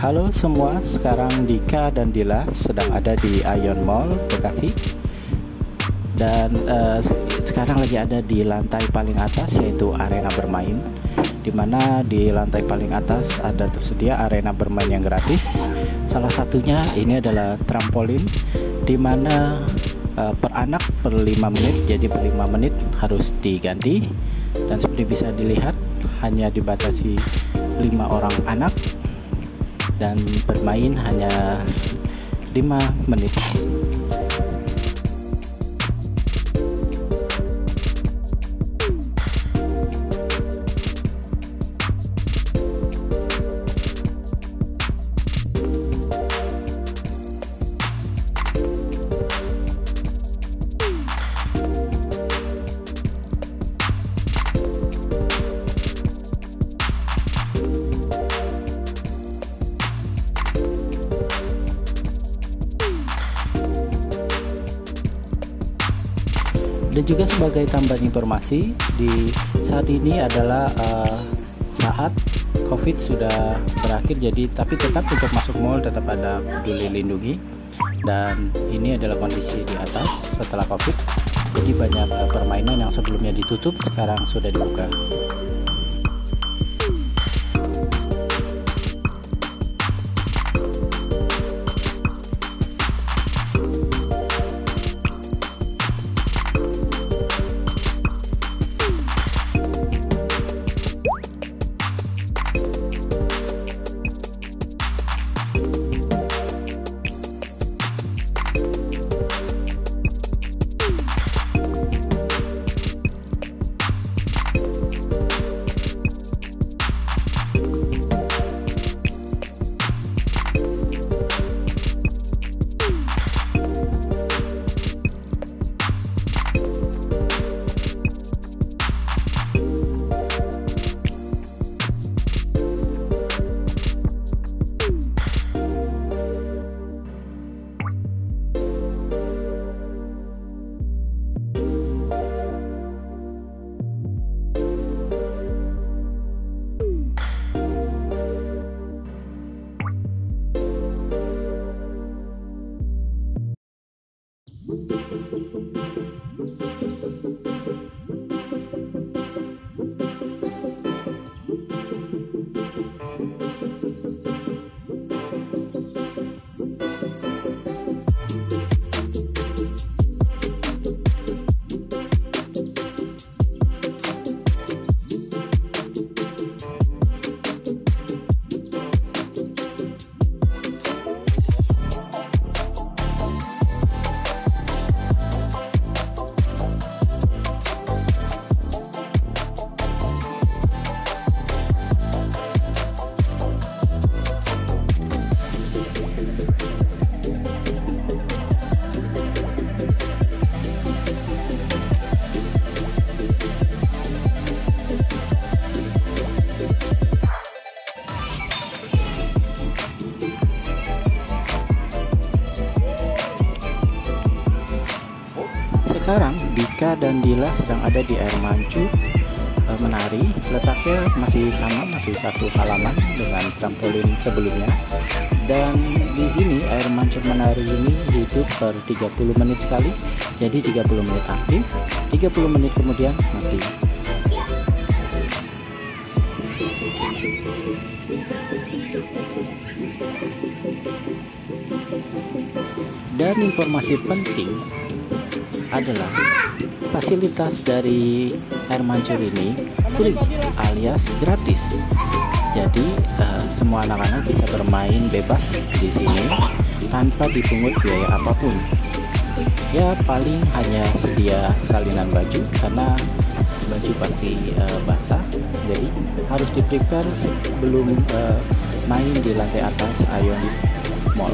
Halo semua, sekarang Dika dan Dila sedang ada di Ion Mall Bekasi. Dan uh, sekarang lagi ada di lantai paling atas yaitu arena bermain di mana di lantai paling atas ada tersedia arena bermain yang gratis. Salah satunya ini adalah trampolin di mana uh, per anak per 5 menit jadi per 5 menit harus diganti. Dan seperti bisa dilihat hanya dibatasi 5 orang anak dan bermain hanya 5 menit dan juga sebagai tambahan informasi di saat ini adalah uh, saat covid sudah berakhir jadi tapi tetap untuk masuk mall tetap ada peduli lindungi. Dan ini adalah kondisi di atas setelah covid jadi banyak uh, permainan yang sebelumnya ditutup sekarang sudah dibuka Dila sedang ada di air mancur e, menari. Letaknya masih sama, masih satu halaman dengan trampolin sebelumnya. Dan di sini air mancur menari ini hidup per 30 menit sekali. Jadi 30 menit aktif, 30 menit kemudian mati. Dan informasi penting adalah fasilitas dari air mancur ini free alias gratis. Jadi uh, semua anak-anak bisa bermain bebas di sini tanpa dipungut biaya apa pun. Ya paling hanya sedia salinan baju karena baju pasti uh, basah, jadi harus di prepare sebelum uh, main di lantai atas Ion Mall.